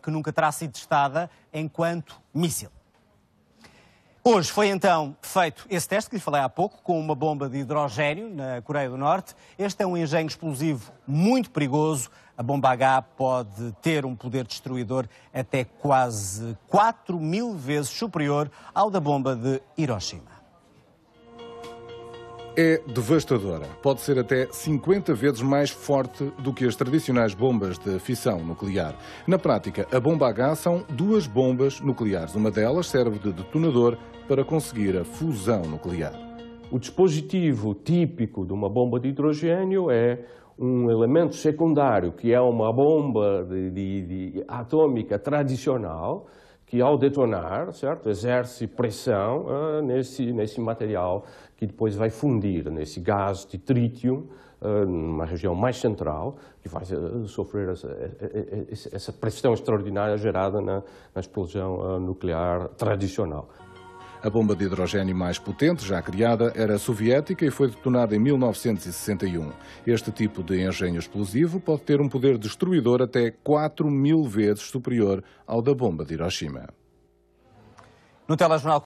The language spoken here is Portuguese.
que nunca terá sido testada enquanto míssil. Hoje foi então feito esse teste que lhe falei há pouco, com uma bomba de hidrogênio na Coreia do Norte. Este é um engenho explosivo muito perigoso. A bomba H pode ter um poder destruidor até quase 4 mil vezes superior ao da bomba de Hiroshima é devastadora. Pode ser até 50 vezes mais forte do que as tradicionais bombas de fissão nuclear. Na prática, a bomba H são duas bombas nucleares. Uma delas serve de detonador para conseguir a fusão nuclear. O dispositivo típico de uma bomba de hidrogênio é um elemento secundário, que é uma bomba de, de, de atômica tradicional, que ao detonar, certo, exerce pressão uh, nesse, nesse material que depois vai fundir nesse gás de trítio uh, numa região mais central, que vai uh, sofrer essa, essa, pressão extraordinária gerada na, na explosão nuclear tradicional. A bomba de hidrogênio mais potente, já criada, era soviética e foi detonada em 1961. Este tipo de engenho explosivo pode ter um poder destruidor até 4 mil vezes superior ao da bomba de Hiroshima. No telejornal